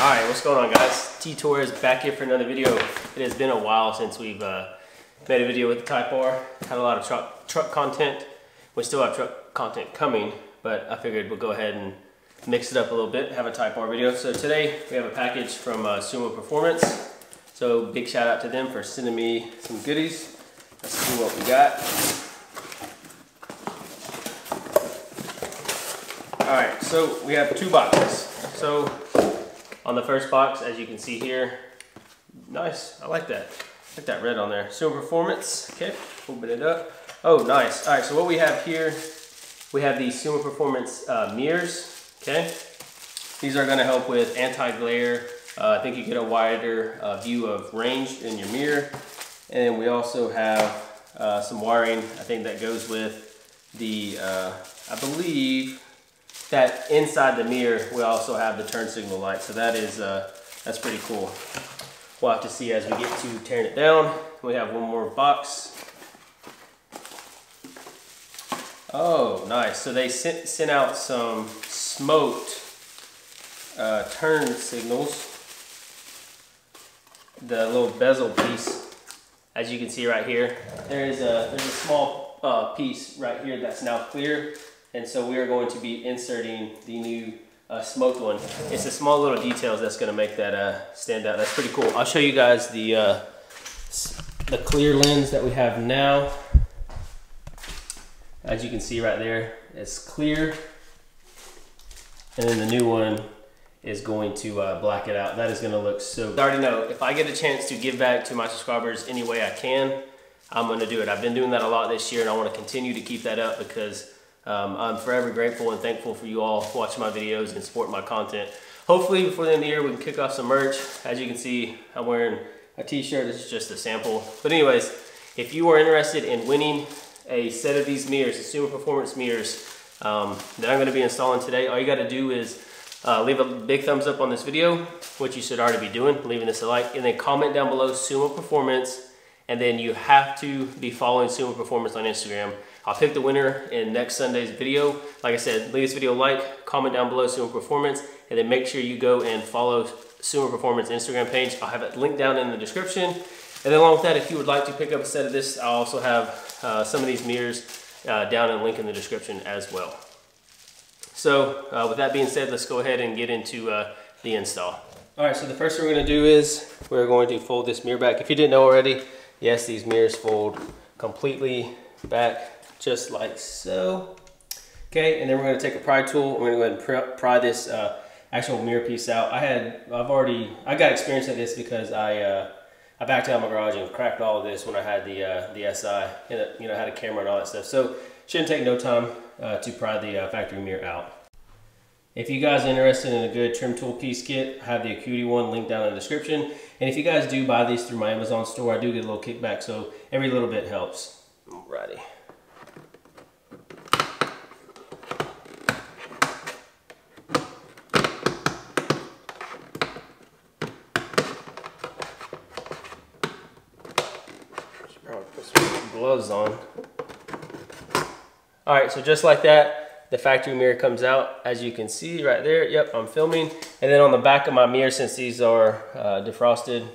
Alright, what's going on guys? t is back here for another video. It has been a while since we've uh, made a video with the Type R. Had a lot of truck, truck content. We still have truck content coming, but I figured we'll go ahead and mix it up a little bit, have a Type R video. So today we have a package from uh, Suma Performance. So big shout out to them for sending me some goodies. Let's see what we got. Alright, so we have two boxes. So on the first box, as you can see here, nice, I like that. I like that red on there. Suma Performance, okay, open it up. Oh, nice. All right, so what we have here, we have these Suma Performance uh, mirrors, okay? These are gonna help with anti-glare. Uh, I think you get a wider uh, view of range in your mirror. And we also have uh, some wiring, I think that goes with the, uh, I believe, that inside the mirror we also have the turn signal light. So that is uh, that's pretty cool. We'll have to see as we get to tearing it down. We have one more box. Oh nice. So they sent, sent out some smoked uh, turn signals. The little bezel piece as you can see right here. There is a there's a small uh, piece right here that's now clear and so we are going to be inserting the new uh, smoked one. It's the small little details that's gonna make that uh, stand out. That's pretty cool. I'll show you guys the, uh, the clear lens that we have now. As you can see right there, it's clear. And then the new one is going to uh, black it out. That is gonna look so I already know, if I get a chance to give back to my subscribers any way I can, I'm gonna do it. I've been doing that a lot this year and I wanna continue to keep that up because um, I'm forever grateful and thankful for you all watching my videos and supporting my content. Hopefully before the end of the year we can kick off some merch. As you can see, I'm wearing a t-shirt. This is just a sample. But anyways, if you are interested in winning a set of these mirrors, the Suma Performance mirrors um, that I'm gonna be installing today, all you gotta do is uh, leave a big thumbs up on this video, which you should already be doing, leaving this a like, and then comment down below Suma Performance, and then you have to be following Suma Performance on Instagram. I'll pick the winner in next Sunday's video. Like I said, leave this video a like, comment down below Suma Performance, and then make sure you go and follow Suma Performance Instagram page. I'll have it linked down in the description. And then along with that, if you would like to pick up a set of this, I'll also have uh, some of these mirrors uh, down in link in the description as well. So uh, with that being said, let's go ahead and get into uh, the install. All right, so the first thing we're gonna do is we're going to fold this mirror back. If you didn't know already, yes, these mirrors fold completely back just like so. Okay, and then we're gonna take a pry tool. We're gonna go ahead and pry this uh, actual mirror piece out. I had, I've already, I got experience at this because I, uh, I backed out my garage and cracked all of this when I had the uh, the SI, and you know, had a camera and all that stuff. So shouldn't take no time uh, to pry the uh, factory mirror out. If you guys are interested in a good trim tool piece kit, I have the Acuity one linked down in the description. And if you guys do buy these through my Amazon store, I do get a little kickback, so every little bit helps. Alrighty. Gloves on. All right, so just like that, the factory mirror comes out. As you can see right there, yep, I'm filming. And then on the back of my mirror, since these are uh, defrosted,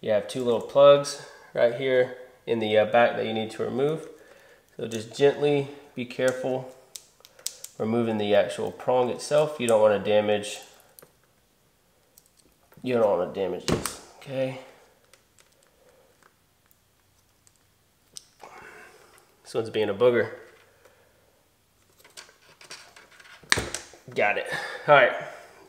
you have two little plugs right here in the uh, back that you need to remove. So just gently be careful removing the actual prong itself. You don't want to damage, you don't want to damage this, okay? This one's being a booger. Got it. All right,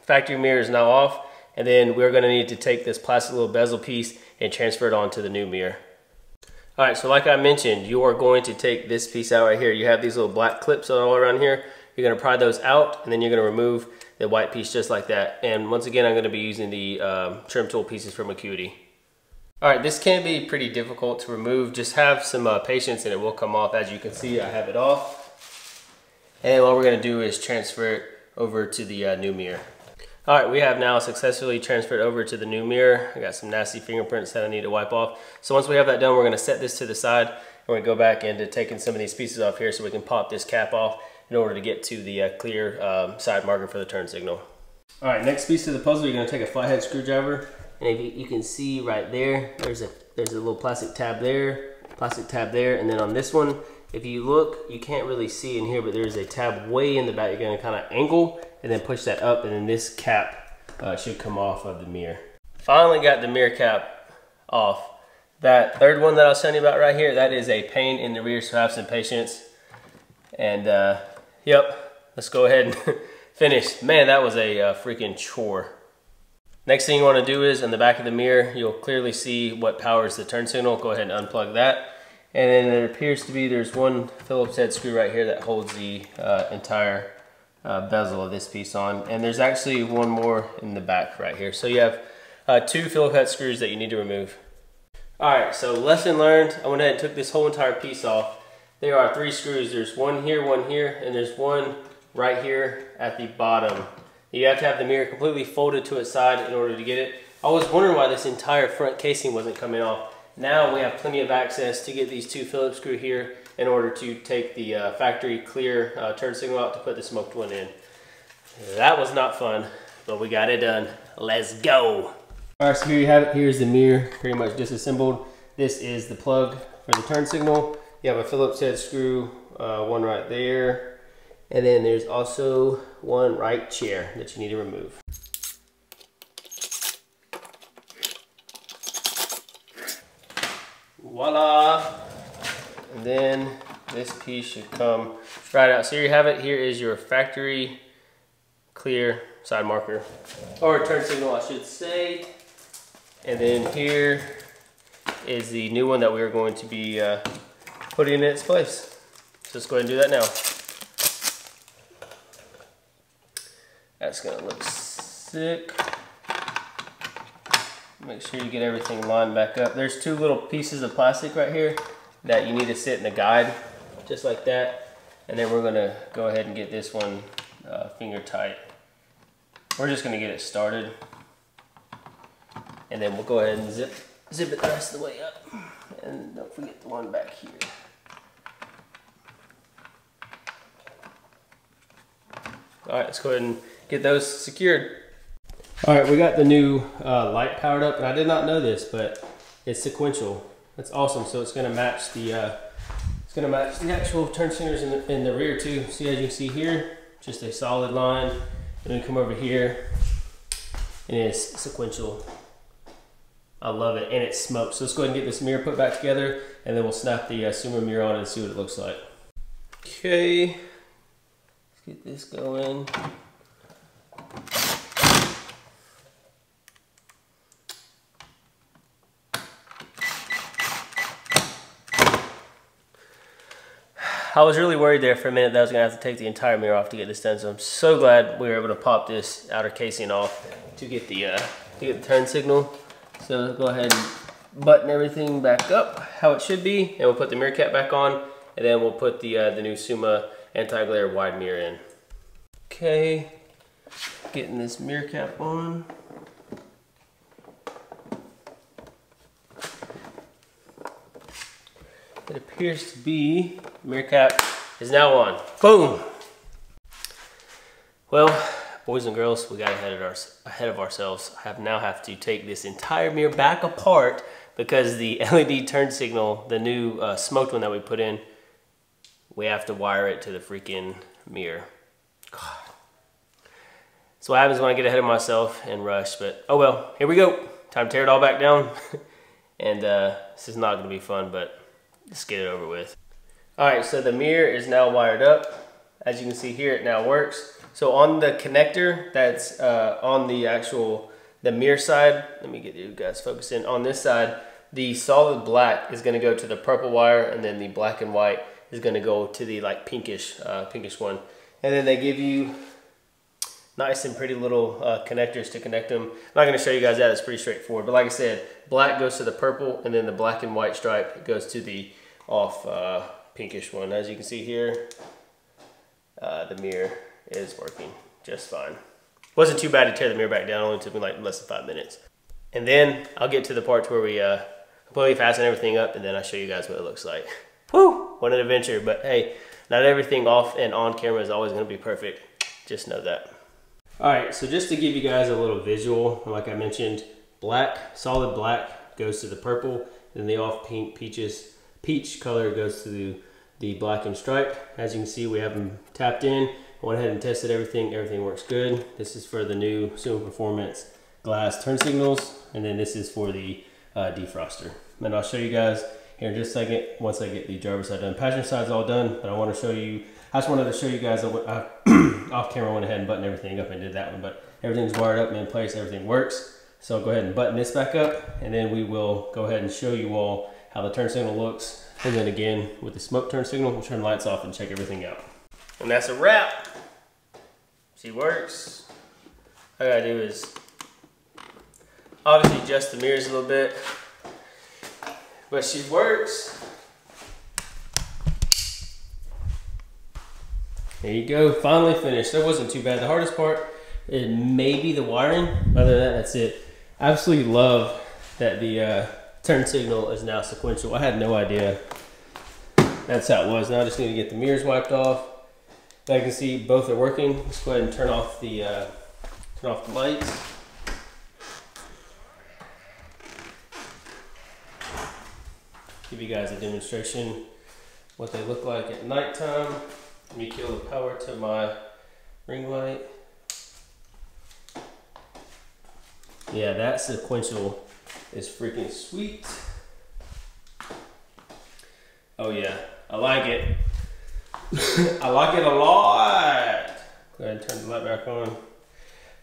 factory mirror is now off. And then we're gonna need to take this plastic little bezel piece and transfer it onto the new mirror. All right, so like I mentioned, you are going to take this piece out right here. You have these little black clips all around here. You're gonna pry those out and then you're gonna remove the white piece just like that. And once again, I'm gonna be using the um, trim tool pieces from Acuity. All right, this can be pretty difficult to remove. Just have some uh, patience and it will come off. As you can see, I have it off. And what we're gonna do is transfer it over to the uh, new mirror. All right, we have now successfully transferred over to the new mirror. I got some nasty fingerprints that I need to wipe off. So once we have that done, we're gonna set this to the side. and We're gonna go back into taking some of these pieces off here so we can pop this cap off in order to get to the uh, clear um, side marker for the turn signal. All right, next piece of the puzzle, you're gonna take a flathead screwdriver, and if you, you can see right there, there's a there's a little plastic tab there, plastic tab there, and then on this one, if you look, you can't really see in here, but there's a tab way in the back. You're gonna kind of angle and then push that up, and then this cap uh, should come off of the mirror. Finally got the mirror cap off. That third one that I was telling you about right here, that is a pain in the rear, so have some patience. And uh, yep, let's go ahead and finish. Man, that was a uh, freaking chore. Next thing you want to do is in the back of the mirror, you'll clearly see what powers the turn signal. Go ahead and unplug that. And then it appears to be there's one Phillips head screw right here that holds the uh, entire uh, bezel of this piece on. And there's actually one more in the back right here. So you have uh, two Phillips head screws that you need to remove. All right, so lesson learned. I went ahead and took this whole entire piece off. There are three screws. There's one here, one here, and there's one right here at the bottom. You have to have the mirror completely folded to its side in order to get it. I was wondering why this entire front casing wasn't coming off. Now we have plenty of access to get these two Phillips screw here in order to take the uh, factory clear uh, turn signal out to put the smoked one in. That was not fun, but we got it done. Let's go. All right, so here you have it. Here's the mirror, pretty much disassembled. This is the plug for the turn signal. You have a Phillips head screw, uh, one right there. And then there's also one right chair that you need to remove. Voila! And then this piece should come right out. So here you have it. Here is your factory clear side marker, or turn signal I should say. And then here is the new one that we are going to be uh, putting in its place. So let's go ahead and do that now. That's gonna look sick. Make sure you get everything lined back up. There's two little pieces of plastic right here that you need to sit in the guide, just like that. And then we're gonna go ahead and get this one uh, finger tight. We're just gonna get it started and then we'll go ahead and zip, zip it the rest of the way up. And don't forget the one back here. All right, let's go ahead and get those secured. All right, we got the new uh, light powered up, and I did not know this, but it's sequential. That's awesome. So it's gonna match the uh, it's gonna match the actual turn signals in the, in the rear too. See, as you can see here, just a solid line. And then come over here, and it's sequential. I love it, and it smokes. So let's go ahead and get this mirror put back together, and then we'll snap the uh, Suma mirror on and see what it looks like. Okay, let's get this going. I was really worried there for a minute that I was gonna have to take the entire mirror off to get this done. So I'm so glad we were able to pop this outer casing off to get the uh, to get the turn signal. So go ahead and button everything back up how it should be, and we'll put the mirror cap back on, and then we'll put the, uh, the new Suma anti-glare wide mirror in. Okay, getting this mirror cap on. It appears to be, mirror cap is now on. Boom! Well, boys and girls, we got ahead of, our, ahead of ourselves. I have now have to take this entire mirror back apart because the LED turn signal, the new uh, smoked one that we put in, we have to wire it to the freaking mirror. God. So what happens when I get ahead of myself and rush, but oh well, here we go. Time to tear it all back down. and uh, this is not gonna be fun, but let's get it over with. All right, so the mirror is now wired up. As you can see here, it now works. So on the connector that's uh, on the actual, the mirror side, let me get you guys focused in. On this side, the solid black is gonna go to the purple wire and then the black and white is gonna go to the like pinkish, uh, pinkish one. And then they give you nice and pretty little uh, connectors to connect them. I'm not gonna show you guys that, it's pretty straightforward. But like I said, black goes to the purple and then the black and white stripe goes to the off uh, pinkish one. As you can see here, uh, the mirror is working just fine. Wasn't too bad to tear the mirror back down, only took me like less than five minutes. And then I'll get to the part where we uh, completely fasten everything up and then I'll show you guys what it looks like. Woo, what an adventure. But hey, not everything off and on camera is always gonna be perfect. Just know that. All right, so just to give you guys a little visual, like I mentioned, black, solid black goes to the purple, then the off pink peaches, peach color goes to the, black and stripe. As you can see, we have them tapped in. I went ahead and tested everything. Everything works good. This is for the new Suma Performance glass turn signals, and then this is for the uh, defroster. And I'll show you guys here in just a second once I get the driver side done. Passenger side's all done, but I want to show you, I just wanted to show you guys, I, off camera went ahead and buttoned everything up and did that one, but everything's wired up and in place, everything works. So go ahead and button this back up, and then we will go ahead and show you all how the turn signal looks. And then again, with the smoke turn signal, we'll turn lights off and check everything out. And that's a wrap. She works. All I gotta do is obviously adjust the mirrors a little bit, but she works. There you go, finally finished. That wasn't too bad. The hardest part, it may be the wiring. Other than that, that's it. Absolutely love that the uh, turn signal is now sequential. I had no idea that's how it was. Now I just need to get the mirrors wiped off. Now can see both are working. Let's go ahead and turn off the uh, turn off the lights. Give you guys a demonstration what they look like at nighttime. Let me kill the power to my ring light. Yeah, that sequential is freaking sweet. Oh yeah, I like it. I like it a lot. Go ahead and turn the light back on.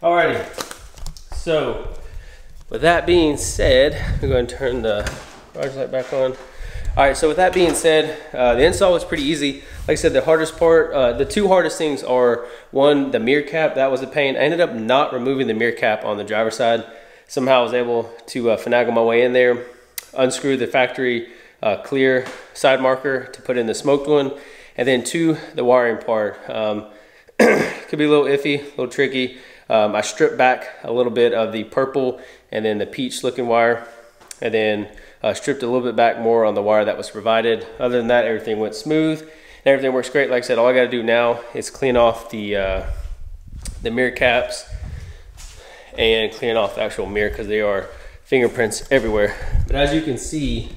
Alrighty, so with that being said, we're going to turn the garage light back on. All right, so with that being said, uh, the install was pretty easy. Like I said, the hardest part, uh, the two hardest things are one, the mirror cap, that was a pain. I ended up not removing the mirror cap on the driver's side. Somehow I was able to uh, finagle my way in there, unscrew the factory uh, clear side marker to put in the smoked one, and then two, the wiring part. Um, could be a little iffy, a little tricky. Um, I stripped back a little bit of the purple and then the peach looking wire, and then uh, stripped a little bit back more on the wire that was provided. Other than that, everything went smooth and everything works great. Like I said, all I gotta do now is clean off the, uh, the mirror caps and clean off the actual mirror because they are fingerprints everywhere. But as you can see,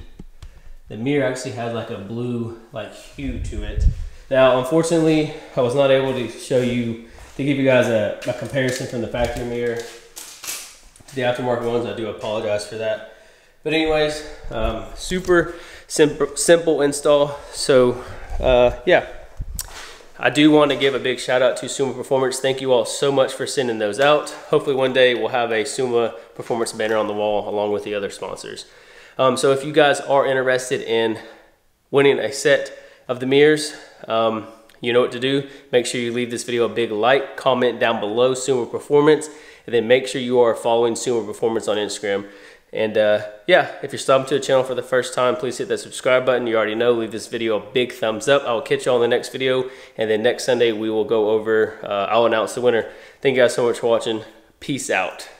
the mirror actually has like a blue like hue to it. Now, unfortunately, I was not able to show you, to give you guys a, a comparison from the factory mirror the aftermarket ones. I do apologize for that. But anyways, um, super simple, simple install. So uh, yeah, I do want to give a big shout out to Suma Performance. Thank you all so much for sending those out. Hopefully one day we'll have a Suma Performance banner on the wall along with the other sponsors. Um, so if you guys are interested in winning a set of the mirrors, um, you know what to do. Make sure you leave this video a big like, comment down below Suma Performance, and then make sure you are following Suma Performance on Instagram. And uh, yeah, if you're stopping to the channel for the first time, please hit that subscribe button. You already know, leave this video a big thumbs up. I will catch you all in the next video. And then next Sunday, we will go over, uh, I'll announce the winner. Thank you guys so much for watching. Peace out.